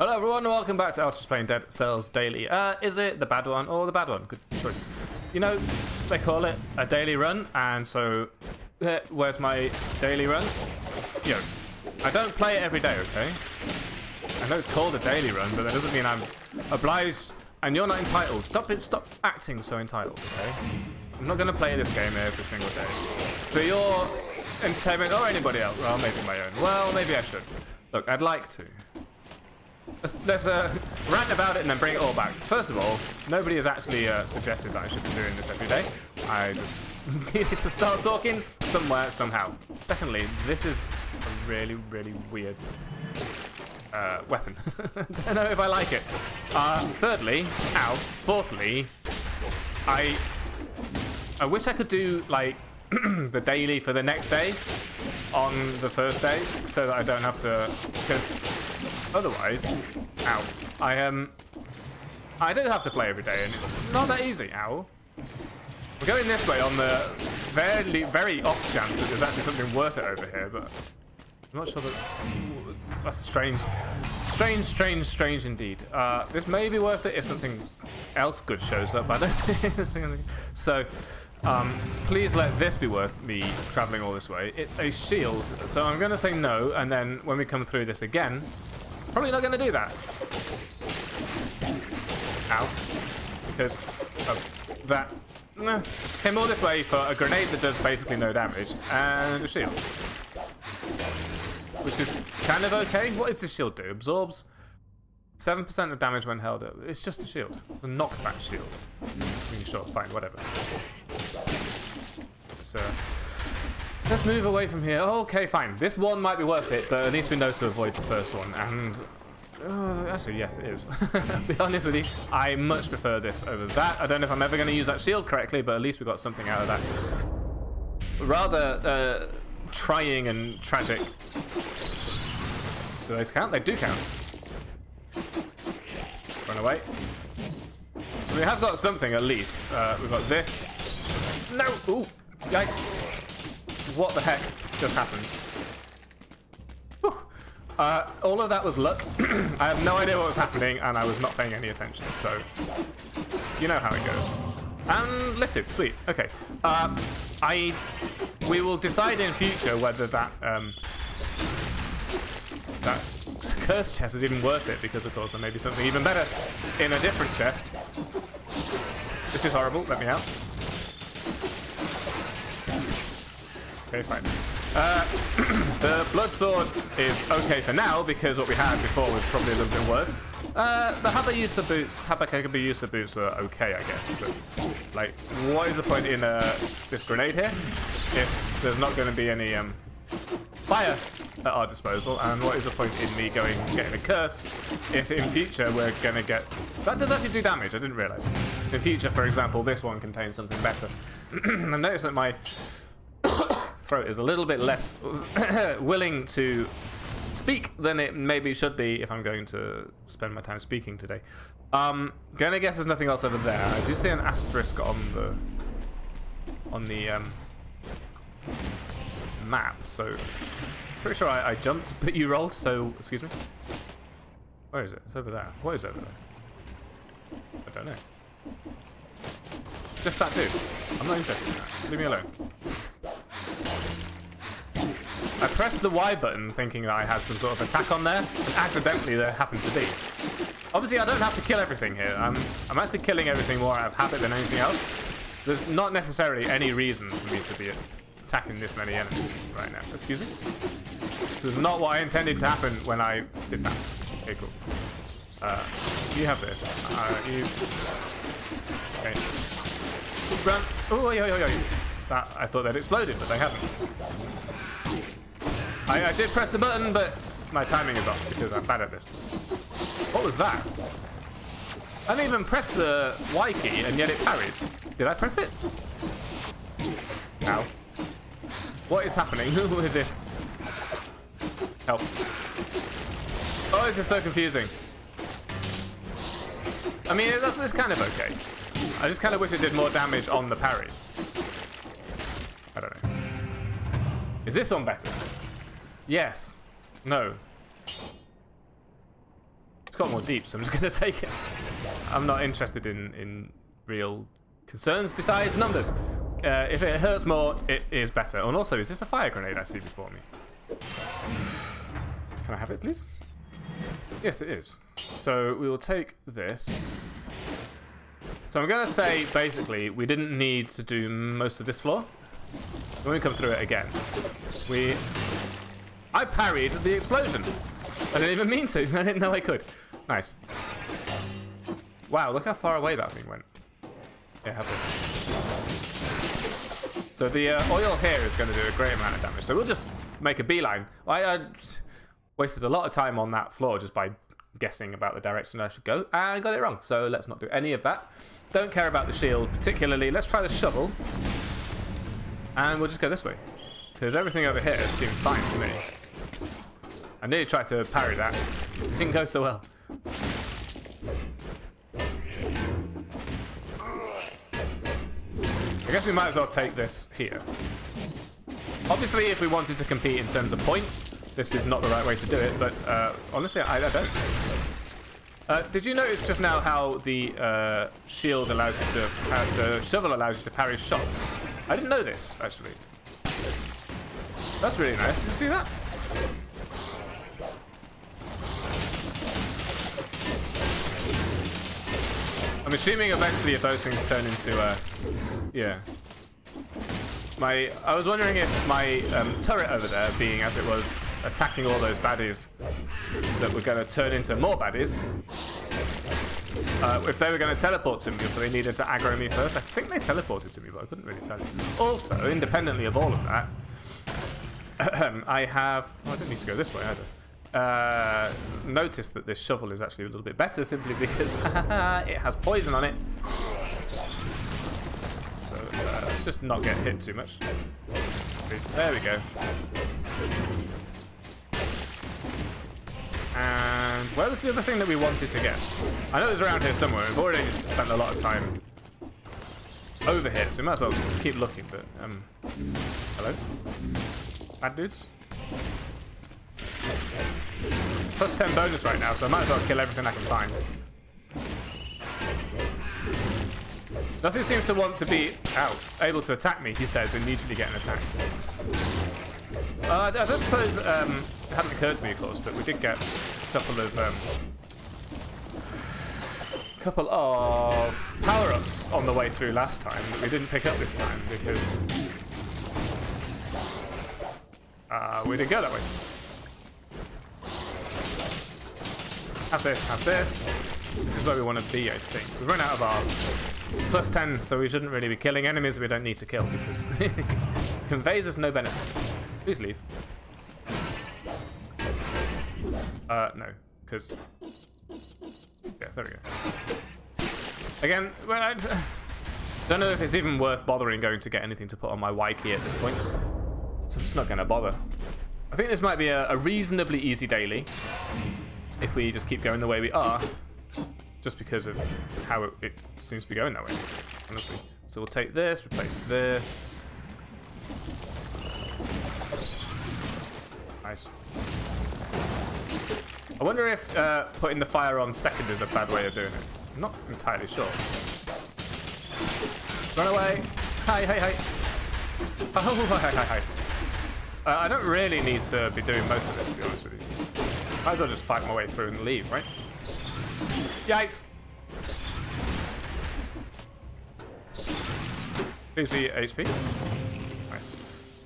Hello everyone, welcome back to Altreus Playing Dead Cells Daily. Uh, is it the bad one or the bad one? Good choice. You know, they call it a daily run, and so, uh, where's my daily run? Yo, I don't play it every day, okay? I know it's called a daily run, but that doesn't mean I'm obliged, and you're not entitled. Stop it, stop acting so entitled, okay? I'm not going to play this game every single day. For your entertainment or anybody else. Well, maybe my own. Well, maybe I should. Look, I'd like to. Let's, let's uh, rant about it and then bring it all back. First of all, nobody has actually uh, suggested that I should be doing this every day. I just needed to start talking somewhere, somehow. Secondly, this is a really, really weird uh, weapon. Don't know if I like it. Uh, thirdly, ow. Fourthly, I I wish I could do like the daily for the next day on the first day so that I don't have to because otherwise ow. I um I do have to play every day and it's not that easy ow. We're going this way on the very very off chance that there's actually something worth it over here but I'm not sure that that's strange. Strange strange strange indeed. Uh, this may be worth it if something else good shows up. I don't think so um, please let this be worth me traveling all this way. It's a shield, so I'm going to say no, and then when we come through this again, probably not going to do that. Ow. Because of that. Nah. Came all this way for a grenade that does basically no damage, and a shield. Which is kind of okay. What does this shield do? Absorbs 7% of damage when held up. It's just a shield. It's a knockback shield. Sure, fine, whatever. So, let's move away from here. Okay, fine. This one might be worth it, but at least we know to avoid the first one. And uh, actually, yes, it is. Be honest with you, I much prefer this over that. I don't know if I'm ever going to use that shield correctly, but at least we got something out of that. Rather uh, trying and tragic. Do those count? They do count. Run away. So we have got something at least. Uh, we've got this. No! Ooh! Yikes. What the heck just happened? Uh, all of that was luck. I have no idea what was happening, and I was not paying any attention, so you know how it goes. And lifted, sweet. Okay. Uh, I we will decide in future whether that um, that curse chest is even worth it, because of course there may be something even better in a different chest. This is horrible. Let me out. Okay, fine. Uh, the blood sword is okay for now because what we had before was probably a little bit worse. Uh, the Habayusa boots, Habakabayusa boots were okay, I guess. But, like, what is the point in uh, this grenade here if there's not going to be any um, fire at our disposal? And what is the point in me going getting a curse if in future we're going to get... That does actually do damage, I didn't realise. In future, for example, this one contains something better. I've noticed that my throat is a little bit less willing to speak than it maybe should be if I'm going to spend my time speaking today. Um, gonna guess there's nothing else over there. I do see an asterisk on the on the um, map, so pretty sure I, I jumped, but you rolled. So excuse me. Where is it? It's over there. What is over there? I don't know. Just that dude. I'm not interested in that. Leave me alone. I pressed the Y button thinking that I had some sort of attack on there, and accidentally there happened to be. Obviously, I don't have to kill everything here. I'm, I'm actually killing everything more out of habit than anything else. There's not necessarily any reason for me to be attacking this many enemies right now. Excuse me? This is not what I intended to happen when I did that. Okay, cool. Uh, you have this. Uh, you... Okay. Run! Oh, yo, yo, yo. That, I thought they'd exploded, but they haven't. I, I did press the button, but my timing is off because I'm bad at this. What was that? I didn't even press the Y key, and yet it parried. Did I press it? Ow. What is happening with this? Help. Oh, this is so confusing. I mean, that's, that's kind of okay. I just kind of wish it did more damage on the parry. I don't know. Is this one better? Yes. No. It's got more deep, so I'm just going to take it. I'm not interested in, in real concerns besides numbers. Uh, if it hurts more, it is better. And also, is this a fire grenade I see before me? Can I have it, please? Yes, it is. So we will take this. So I'm going to say, basically, we didn't need to do most of this floor. When we come through it again, we... I parried the explosion. I didn't even mean to. I didn't know I could. Nice. Wow, look how far away that thing went. Yeah. So the uh, oil here is going to do a great amount of damage. So we'll just make a beeline. I, I wasted a lot of time on that floor just by guessing about the direction I should go and got it wrong. So let's not do any of that. Don't care about the shield particularly. Let's try the shovel. And we'll just go this way. Because everything over here seems fine to me. I nearly tried to parry that. Didn't go so well. I guess we might as well take this here. Obviously, if we wanted to compete in terms of points, this is not the right way to do it, but uh, honestly, I, I don't. Uh, did you notice just now how the uh, shield allows you to, uh, the shovel allows you to parry shots? I didn't know this, actually. That's really nice. Did you see that? I'm assuming eventually if those things turn into, uh, yeah. My, I was wondering if my um, turret over there, being as it was attacking all those baddies that were going to turn into more baddies, uh, if they were going to teleport to me, if they needed to aggro me first, I think they teleported to me, but I couldn't really tell you. Also, independently of all of that, I have... Oh, I didn't need to go this way either uh, notice that this shovel is actually a little bit better simply because it has poison on it. So uh, let's just not get hit too much. There we go. And where was the other thing that we wanted to get? I know it's around here somewhere. We've already spent a lot of time over here, so we might as well keep looking, but, um, hello? Bad dudes? Plus 10 bonus right now, so I might as well kill everything I can find. Nothing seems to want to be out, able to attack me, he says, immediately getting attacked. Uh, I don't suppose, um, it hadn't occurred to me, of course, but we did get a couple of, um, couple of power-ups on the way through last time that we didn't pick up this time because uh, we didn't go that way. Have this, have this. This is where we want to be, I think. We've run out of our plus 10, so we shouldn't really be killing enemies we don't need to kill because conveys us no benefit. Please leave. Uh, no, because... Yeah, there we go. Again, well, I don't know if it's even worth bothering going to get anything to put on my Y key at this point. So I'm just not going to bother. I think this might be a, a reasonably easy daily if we just keep going the way we are, just because of how it, it seems to be going that way, honestly. So we'll take this, replace this. Nice. I wonder if uh, putting the fire on second is a bad way of doing it. I'm not entirely sure. Run away! Hi, hi, hi! Oh, hi, hi, hi. Uh, I don't really need to be doing most of this, to be honest with you. Might as well just fight my way through and leave, right? Yikes! Please be HP. Nice.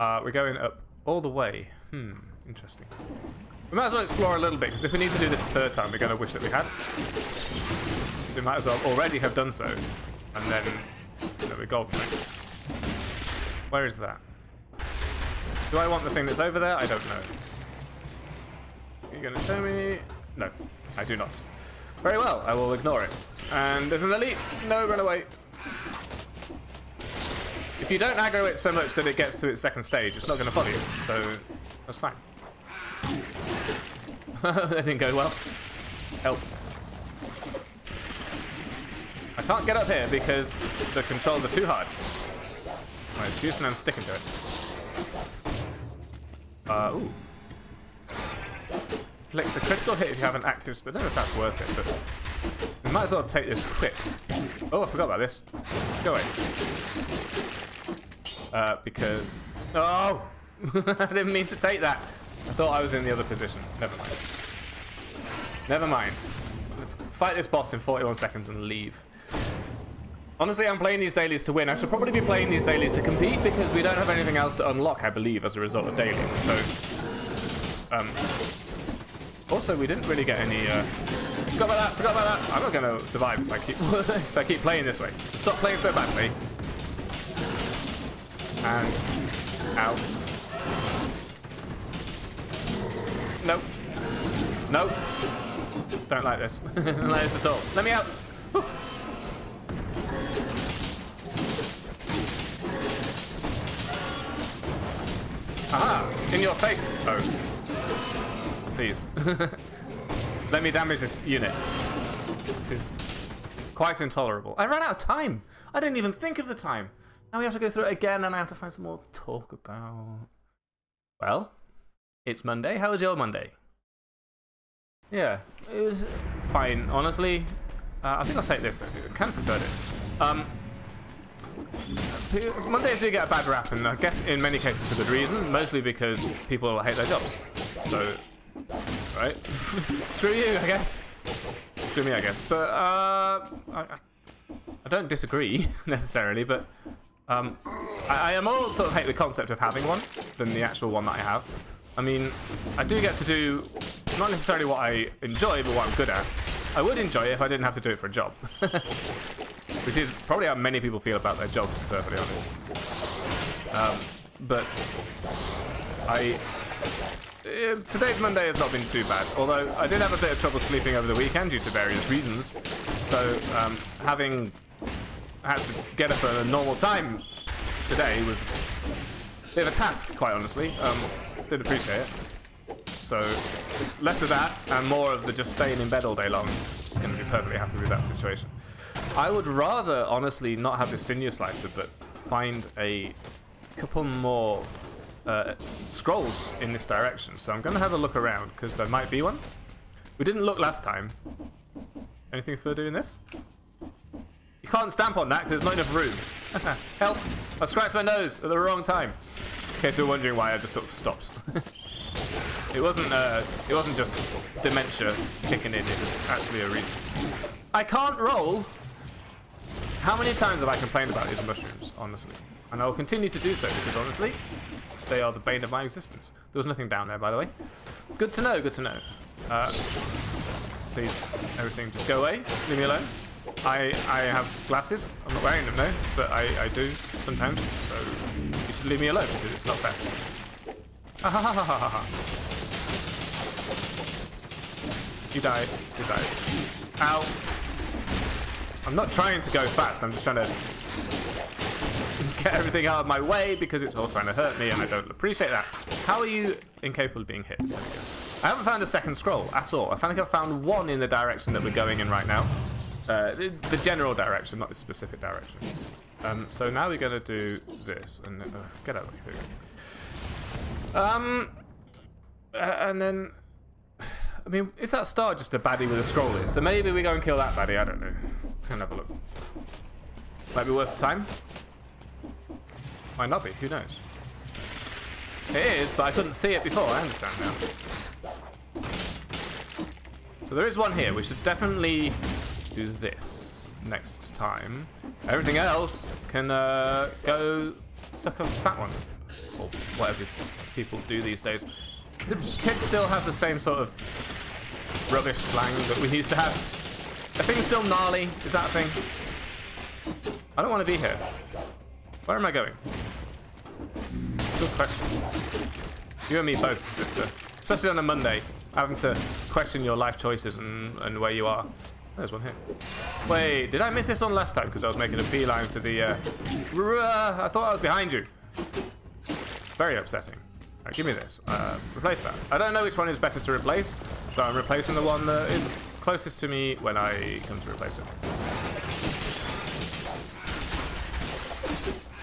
Uh, we're going up all the way. Hmm, interesting. We might as well explore a little bit, because if we need to do this third time, we're going to wish that we had. We might as well already have done so. And then, you know, we're golden, right? Where is that? Do I want the thing that's over there? I don't know you going to show me? No, I do not. Very well, I will ignore it. And there's an elite. No, run away. If you don't aggro it so much that it gets to its second stage, it's not going to follow you. So that's fine. that didn't go well. Help. I can't get up here because the controls are too hard. My excuse and I'm sticking to it. Uh, ooh. Inflicts a critical hit if you have an active spell. I don't know if that's worth it, but we might as well take this quick. Oh, I forgot about this. Go away. Uh, because... Oh! I didn't mean to take that. I thought I was in the other position. Never mind. Never mind. Let's fight this boss in 41 seconds and leave. Honestly, I'm playing these dailies to win. I should probably be playing these dailies to compete because we don't have anything else to unlock, I believe, as a result of dailies. So, um, also, we didn't really get any, uh, forgot about that, forgot about that. I'm not going to survive if I keep, if I keep playing this way. Stop playing so badly. And, out. Nope. Nope. Don't like this. Don't like this at all. Let me out. Aha! In your face! Oh. Please. Let me damage this unit. This is quite intolerable. I ran out of time! I didn't even think of the time! Now we have to go through it again and I have to find some more to talk about. Well, it's Monday. How was your Monday? Yeah, it was fine, honestly. Uh, I think I'll take this. I kind of preferred it. Um, Mondays do get a bad rap, and I guess in many cases for good reason, mostly because people hate their jobs. So, right? Screw you, I guess. Screw me, I guess. But, uh, I, I don't disagree, necessarily, but um, I, I more sort of hate the concept of having one than the actual one that I have. I mean, I do get to do not necessarily what I enjoy, but what I'm good at. I would enjoy it if I didn't have to do it for a job. Which is probably how many people feel about their jobs, to be perfectly honest. Um, but I... Uh, today's Monday has not been too bad, although I did have a bit of trouble sleeping over the weekend due to various reasons. So um, having had to get up at a normal time today was a bit of a task, quite honestly. Um, did appreciate it. So less of that and more of the just staying in bed all day long. To be perfectly happy with that situation. I would rather, honestly, not have the sinew slicer, but find a couple more uh, scrolls in this direction. So I'm going to have a look around, because there might be one. We didn't look last time. Anything for doing this? You can't stamp on that, because there's not enough room. Help! I scratched my nose at the wrong time. In case you're wondering why I just sort of stopped. it wasn't uh, it wasn't just dementia kicking in, it was actually a reason. I can't roll how many times have I complained about these mushrooms, honestly? And I will continue to do so because, honestly, they are the bane of my existence. There was nothing down there, by the way. Good to know, good to know. Uh, please, everything just go away. Leave me alone. I I have glasses. I'm not wearing them, no, but I, I do sometimes. So you should leave me alone because it's not fair. Ha ha ha ha ha ha. You died. You died. Ow. I'm not trying to go fast, I'm just trying to get everything out of my way because it's all trying to hurt me and I don't appreciate that. How are you incapable of being hit? I haven't found a second scroll at all. I think I've found one in the direction that we're going in right now. Uh, the, general direction, not the specific direction. Um, so now we're going to do this. and uh, Get out of here. Um, uh, and then... I mean, is that star just a baddie with a scroll in? So maybe we go and kill that baddie, I don't know. Let's go and have a look. Might be worth the time. Might not be, who knows? It is, but I couldn't see it before, I understand now. So there is one here, we should definitely do this next time. Everything else can uh, go suck a fat one. Or whatever people do these days. Do kids still have the same sort of rubbish slang that we used to have? Are things still gnarly? Is that a thing? I don't want to be here. Where am I going? Good question. You and me both, sister. Especially on a Monday, having to question your life choices and, and where you are. There's one here. Wait, did I miss this one last time? Because I was making a beeline for the... Uh... I thought I was behind you. It's very upsetting. Right, give me this. Uh, replace that. I don't know which one is better to replace, so I'm replacing the one that is closest to me when I come to replace it.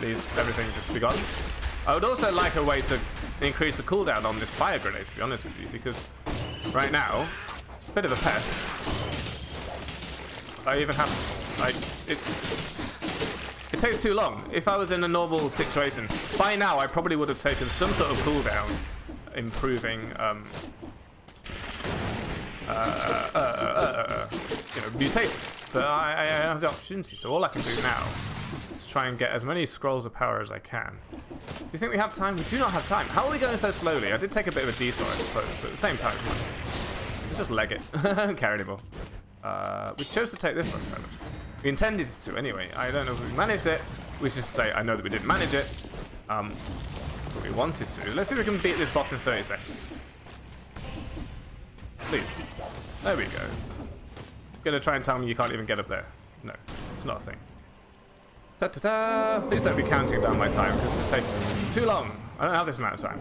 Please, everything just be gone. I would also like a way to increase the cooldown on this fire grenade, to be honest with you, because right now, it's a bit of a pest. I even have, like, it's, it takes too long. If I was in a normal situation, by now I probably would have taken some sort of cooldown, improving, um, uh, uh, uh, uh, you know, mutation. But I, I have the opportunity, so all I can do now try and get as many scrolls of power as I can. Do you think we have time? We do not have time. How are we going so slowly? I did take a bit of a detour, I suppose, but at the same time, let's just leg it. I don't care anymore. Uh, we chose to take this last time. We intended to anyway. I don't know if we managed it, is to say I know that we didn't manage it. Um, but we wanted to. Let's see if we can beat this boss in 30 seconds. Please. There we go. Gonna try and tell me you can't even get up there. No, it's not a thing. Ta ta ta! Please don't be counting down my time because it's taking too long. I don't have this amount of time.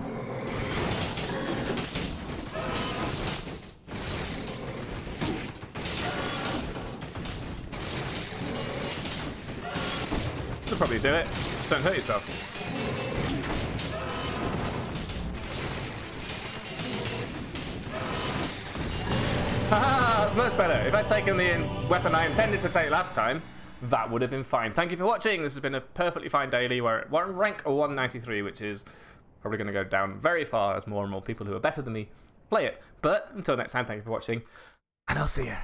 You'll probably do it. Just don't hurt yourself. Haha, that's much better. If I'd taken the weapon I intended to take last time, that would have been fine. Thank you for watching. This has been a perfectly fine daily. We're at rank 193, which is probably going to go down very far as more and more people who are better than me play it. But until next time, thank you for watching, and I'll see you.